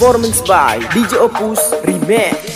performance by DJ Opus Remix.